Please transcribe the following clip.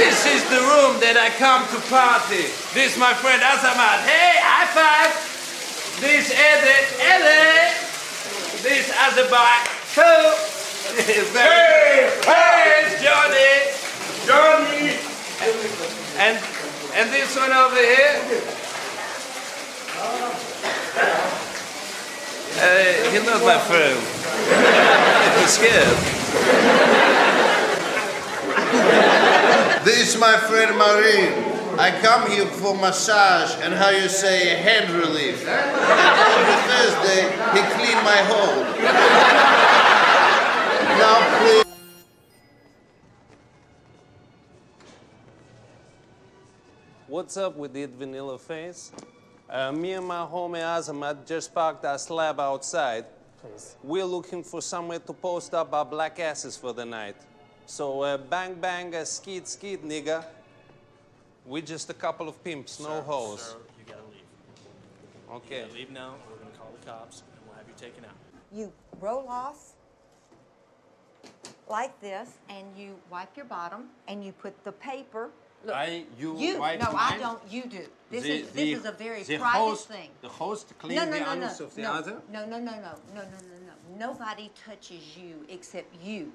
This is the room that I come to party. This my friend Azamat. Hey, high five. This Eddie, Eddie. This Azamat. Two. hey, hey, it's Johnny. Johnny. And and this one over here. Uh, he's not my friend. He's scared. This is my friend Marine. I come here for massage and how you say hand relief. And every Thursday he clean my hole. now please. What's up with it, Vanilla Face? Uh, me and my homie Azamat just parked our slab outside. Please. We're looking for somewhere to post up our black asses for the night. So uh, bang bang, uh, skid, skeet, nigga. We're just a couple of pimps, no hoes. Sir, you gotta leave. Okay. gotta leave now. We're gonna call the cops and we'll have you taken out. You roll off like this, and you wipe your bottom, and you put the paper. Look, I- you you wipe no, I don't. You do. This The- is this the- is a very private host, thing. The host clean no, no, the no, anus no, of the no, other? no, no, no, no, no, no, no, no. Nobody touches you except you.